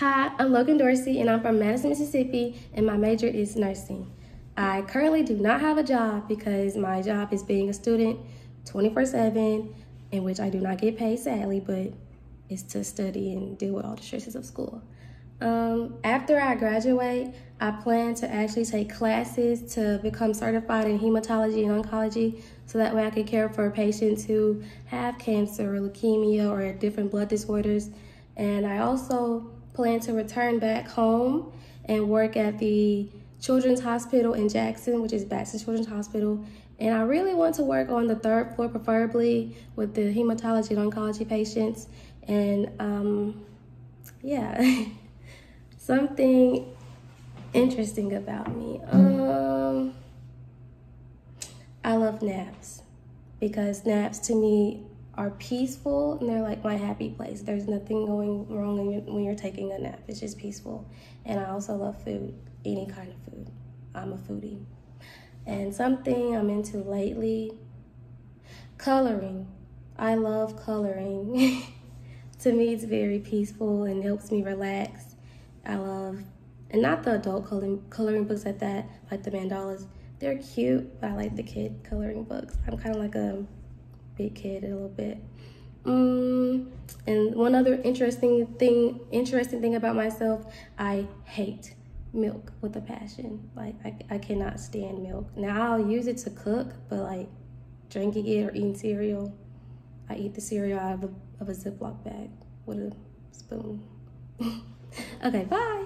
Hi, I'm Logan Dorsey and I'm from Madison, Mississippi, and my major is nursing. I currently do not have a job because my job is being a student 24 7, in which I do not get paid sadly, but it's to study and deal with all the stresses of school. Um, after I graduate, I plan to actually take classes to become certified in hematology and oncology so that way I can care for patients who have cancer or leukemia or different blood disorders. And I also plan to return back home and work at the Children's Hospital in Jackson, which is Batson Children's Hospital. And I really want to work on the third floor, preferably with the hematology and oncology patients. And um, yeah, something interesting about me. Um, I love naps because naps to me are peaceful and they're like my happy place. There's nothing going wrong when you're taking a nap. It's just peaceful. And I also love food, any kind of food. I'm a foodie. And something I'm into lately, coloring. I love coloring. to me, it's very peaceful and helps me relax. I love, and not the adult coloring, coloring books like that, like the mandalas. They're cute, but I like the kid coloring books. I'm kind of like a big kid a little bit. Um, and one other interesting thing, interesting thing about myself, I hate milk with a passion. Like I, I cannot stand milk. Now I'll use it to cook, but like drinking it or eating cereal, I eat the cereal out of a, of a Ziploc bag with a spoon. okay, bye.